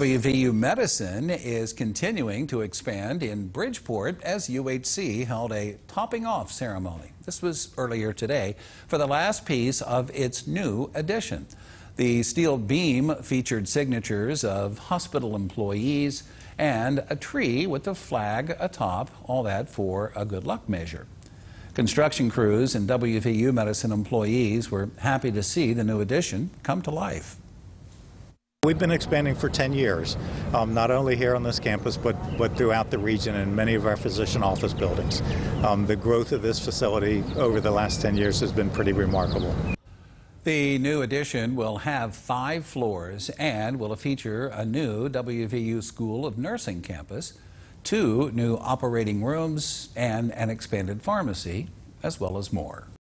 WVU Medicine is continuing to expand in Bridgeport as UHC held a topping off ceremony. This was earlier today for the last piece of its new addition. The steel beam featured signatures of hospital employees and a tree with a flag atop, all that for a good luck measure. Construction crews and WVU Medicine employees were happy to see the new addition come to life. We've been expanding for 10 years, um, not only here on this campus, but, but throughout the region and many of our physician office buildings. Um, the growth of this facility over the last 10 years has been pretty remarkable. The new addition will have five floors and will feature a new WVU School of Nursing campus, two new operating rooms, and an expanded pharmacy, as well as more.